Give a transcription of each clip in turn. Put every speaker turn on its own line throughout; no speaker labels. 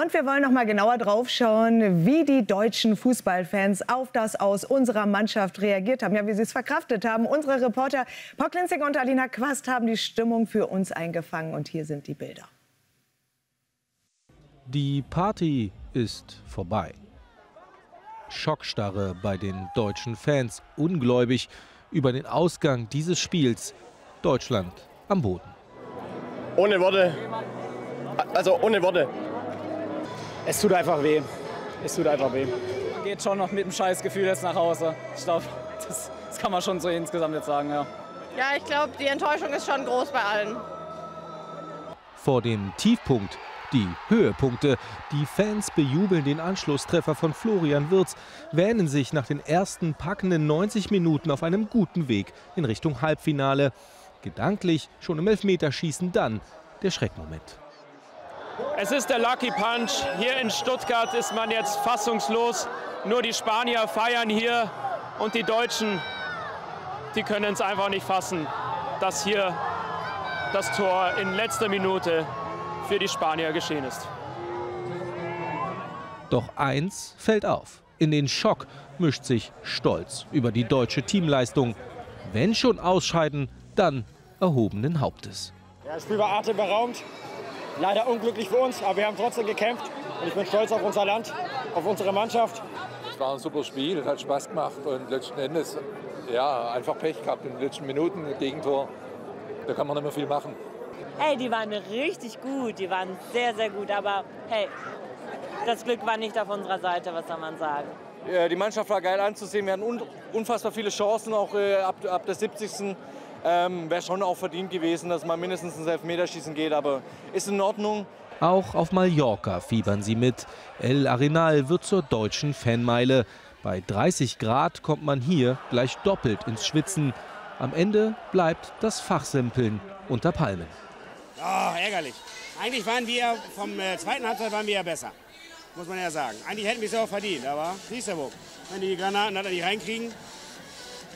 Und wir wollen noch mal genauer drauf schauen, wie die deutschen Fußballfans auf das Aus unserer Mannschaft reagiert haben, ja, wie sie es verkraftet haben. Unsere Reporter Paul Klinzig und Alina Quast haben die Stimmung für uns eingefangen und hier sind die Bilder.
Die Party ist vorbei. Schockstarre bei den deutschen Fans, ungläubig über den Ausgang dieses Spiels. Deutschland am Boden.
Ohne Worte. Also ohne Worte.
Es tut einfach weh. Es tut einfach weh. Geht schon noch mit dem Scheißgefühl jetzt nach Hause. Ich glaube, das, das, kann man schon so insgesamt jetzt sagen, ja.
Ja, ich glaube, die Enttäuschung ist schon groß bei allen.
Vor dem Tiefpunkt die Höhepunkte. Die Fans bejubeln den Anschlusstreffer von Florian Wirz, wähnen sich nach den ersten packenden 90 Minuten auf einem guten Weg in Richtung Halbfinale. Gedanklich schon im Elfmeterschießen dann der Schreckmoment.
Es ist der Lucky Punch. Hier in Stuttgart ist man jetzt fassungslos. Nur die Spanier feiern hier und die Deutschen, die können es einfach nicht fassen, dass hier das Tor in letzter Minute für die Spanier geschehen ist.
Doch eins fällt auf. In den Schock mischt sich Stolz über die deutsche Teamleistung. Wenn schon ausscheiden, dann erhobenen Hauptes.
Ja, das Spiel war atemberaubend. Leider unglücklich für uns, aber wir haben trotzdem gekämpft. Und ich bin stolz auf unser Land, auf unsere Mannschaft.
Es war ein super Spiel, es hat Spaß gemacht und letzten Endes ja, einfach Pech gehabt in den letzten Minuten, Gegentor. Da kann man nicht mehr viel machen.
Hey, die waren richtig gut, die waren sehr, sehr gut. Aber hey, das Glück war nicht auf unserer Seite, was soll man sagen.
Ja, die Mannschaft war geil anzusehen. Wir hatten unfassbar viele Chancen, auch äh, ab, ab der 70. Ähm, Wäre schon auch verdient gewesen, dass man mindestens ins Elfmeterschießen geht, aber ist in Ordnung.
Auch auf Mallorca fiebern sie mit. El Arenal wird zur deutschen Fanmeile. Bei 30 Grad kommt man hier gleich doppelt ins Schwitzen. Am Ende bleibt das Fachsimpeln unter Palmen.
Oh, ärgerlich. Eigentlich waren wir vom äh, zweiten Halbzeit waren wir ja besser. Muss man ja sagen. Eigentlich hätten wir es ja auch verdient, aber siehst du wo. Wenn die die Granaten da nicht reinkriegen.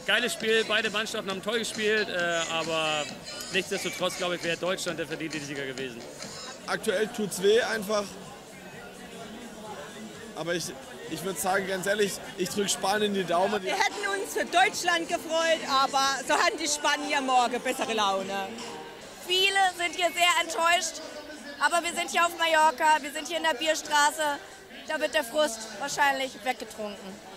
Geiles Spiel, beide Mannschaften haben toll gespielt, äh, aber nichtsdestotrotz, glaube ich, wäre Deutschland der verdiente Sieger gewesen.
Aktuell tut es weh einfach. Aber ich, ich würde sagen, ganz ehrlich, ich drücke Spanien die Daumen.
Wir hätten uns für Deutschland gefreut, aber so haben die Spanier morgen bessere Laune.
Viele sind hier sehr enttäuscht, aber wir sind hier auf Mallorca, wir sind hier in der Bierstraße. Da wird der Frust wahrscheinlich weggetrunken.